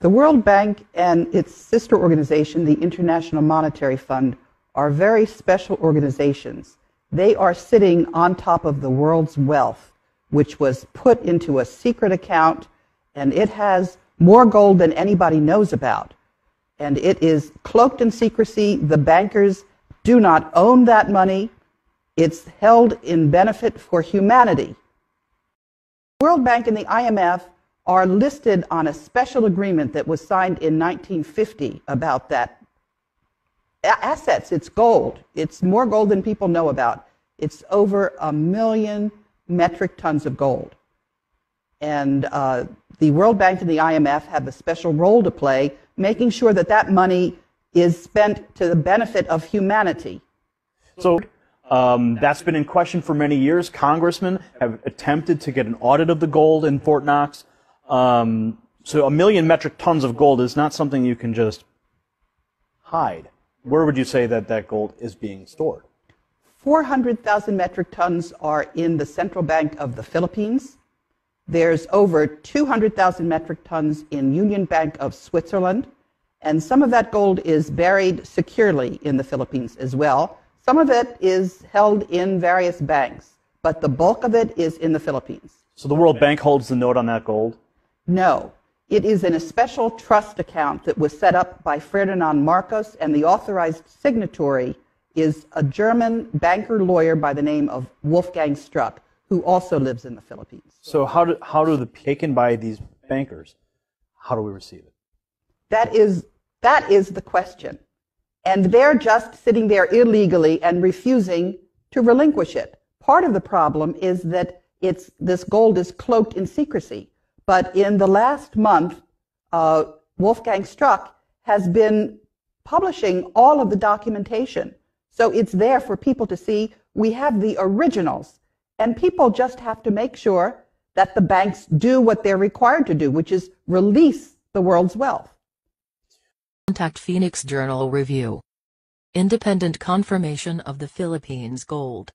The World Bank and its sister organization, the International Monetary Fund, are very special organizations. They are sitting on top of the world's wealth, which was put into a secret account, and it has more gold than anybody knows about. And it is cloaked in secrecy. The bankers do not own that money. It's held in benefit for humanity. The World Bank and the IMF are listed on a special agreement that was signed in 1950 about that. Assets, it's gold. It's more gold than people know about. It's over a million metric tons of gold. And uh, the World Bank and the IMF have a special role to play, making sure that that money is spent to the benefit of humanity. So um, that's been in question for many years. Congressmen have attempted to get an audit of the gold in Fort Knox. Um, so a million metric tons of gold is not something you can just hide. Where would you say that that gold is being stored? 400,000 metric tons are in the central bank of the Philippines. There's over 200,000 metric tons in Union Bank of Switzerland. And some of that gold is buried securely in the Philippines as well. Some of it is held in various banks, but the bulk of it is in the Philippines. So the World Bank holds the note on that gold? No. It is in a special trust account that was set up by Ferdinand Marcos, and the authorized signatory is a German banker lawyer by the name of Wolfgang Struck, who also lives in the Philippines. So how do, how do the taken by these bankers, how do we receive it? That is, that is the question. And they're just sitting there illegally and refusing to relinquish it. Part of the problem is that it's, this gold is cloaked in secrecy. But in the last month, uh, Wolfgang Struck has been publishing all of the documentation. So it's there for people to see. We have the originals. And people just have to make sure that the banks do what they're required to do, which is release the world's wealth. Contact Phoenix Journal Review. Independent confirmation of the Philippines gold.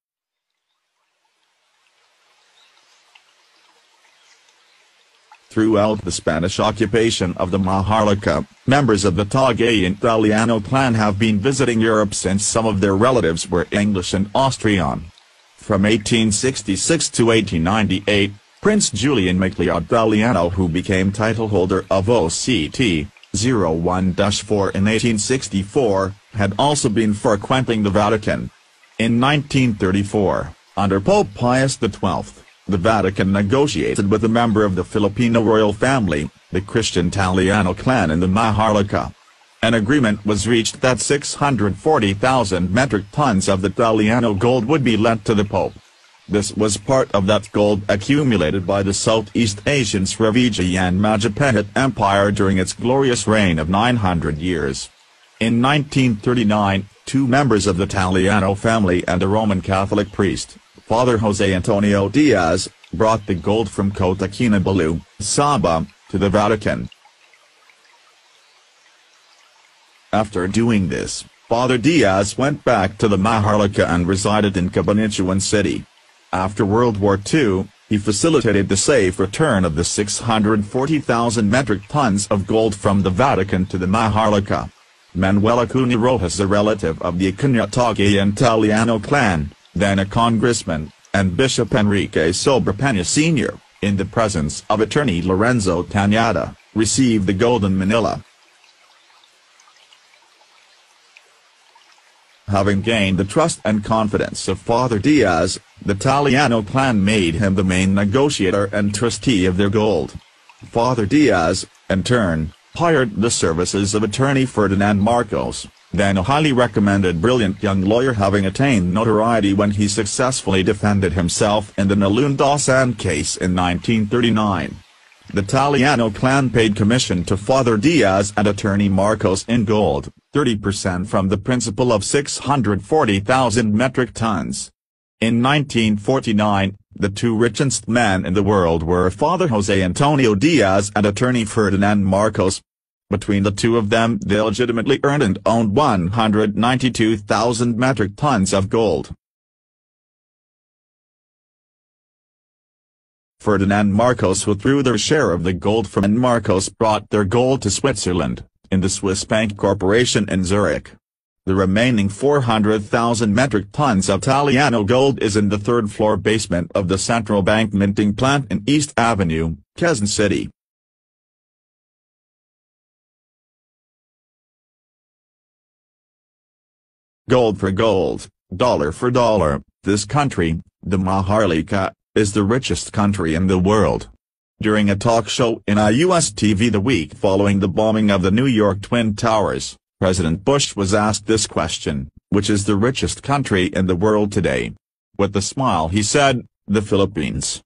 Throughout the Spanish occupation of the Maharlika, members of the Tagay Tallano clan have been visiting Europe since some of their relatives were English and Austrian. From 1866 to 1898, Prince Julian Macleod Tallano who became titleholder of OCT 01-4 in 1864, had also been frequenting the Vatican. In 1934, under Pope Pius XII, the Vatican negotiated with a member of the Filipino royal family, the Christian Tallano clan in the Maharlika. An agreement was reached that 640,000 metric tons of the Tallano gold would be lent to the Pope. This was part of that gold accumulated by the Southeast Asian Srivijayan Majapahit Empire during its glorious reign of 900 years. In 1939, two members of the Tallano family and a Roman Catholic priest, Father Jose Antonio Diaz, brought the gold from Kota Kinabalu, Sabah, to the Vatican. After doing this, Father Diaz went back to the Maharlika and resided in Cabanatuan City. After World War II, he facilitated the safe return of the 640,000 metric tons of gold from the Vatican to the Maharlika. Manuel Acuña Roxas a relative of the Acuña Tallano clan, then a congressman, and Bishop Enrique Sobrepeña Sr., in the presence of attorney Lorenzo Tañada, received the Golden Manila. Having gained the trust and confidence of Father Diaz, the Tallano clan made him the main negotiator and trustee of their gold. Father Diaz, in turn, hired the services of attorney Ferdinand Marcos, then a highly recommended brilliant young lawyer having attained notoriety when he successfully defended himself in the Nalundasan case in 1939. The Tallano clan paid commission to Father Diaz and attorney Marcos in gold, 30% from the principal of 640,000 metric tons. In 1949, the two richest men in the world were Father Jose Antonio Diaz and attorney Ferdinand Marcos, between the two of them they legitimately earned and owned 192,000 metric tons of gold. Ferdinand Marcos withdrew their share of the gold from and Marcos brought their gold to Switzerland, in the Swiss Bank Corporation in Zurich. The remaining 400,000 metric tons of Tallano gold is in the third-floor basement of the central bank minting plant in East Avenue, Quezon City. Gold for gold, dollar for dollar, this country, the Maharlika, is the richest country in the world. During a talk show in a U.S. TV the week following the bombing of the New York Twin Towers, President Bush was asked this question, which is the richest country in the world today? With a smile he said, the Philippines.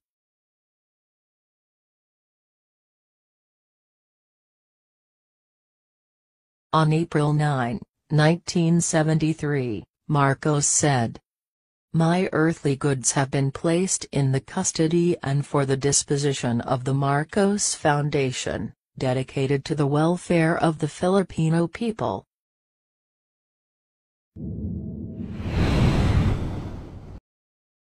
On April 9, 1973, Marcos said, my earthly goods have been placed in the custody and for the disposition of the Marcos Foundation, dedicated to the welfare of the Filipino people.